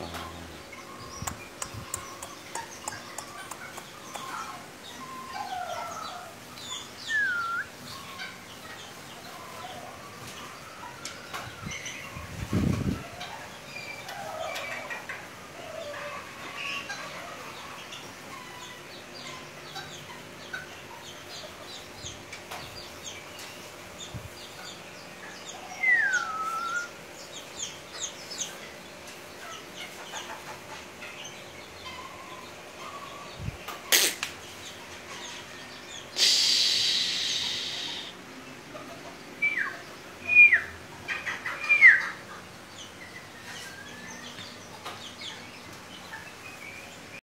あ。